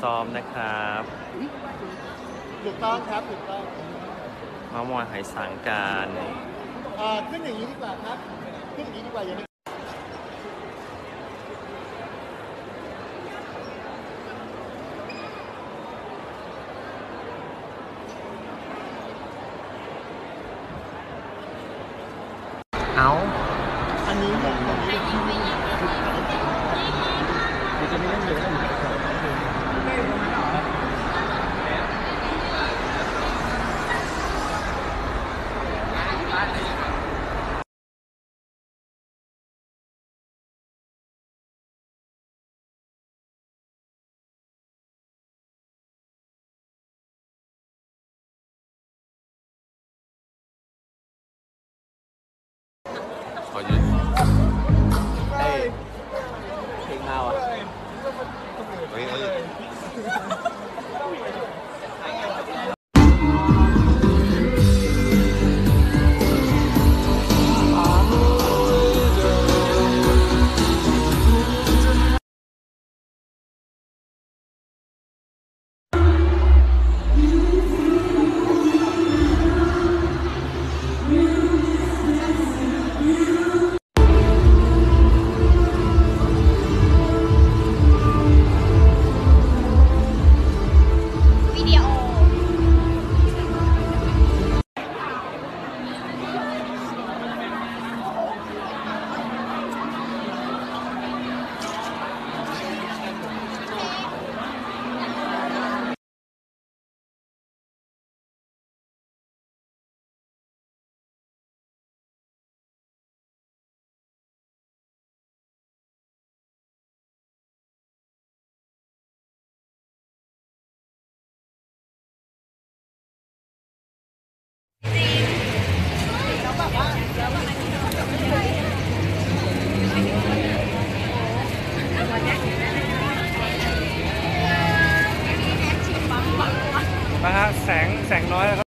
ซ้อมนะครับถูกต้องครับถูกต้องมามอยไหสังการเอ่อขึ้นอย่างนี้ดีกว่าครับ ขึ้นอย่างนี้ดีกว่ายังไม่เอ้าอันนี้เนี่ยตรงนี้ いいですね。 นะฮะแสงแสงน้อยแล้วครับ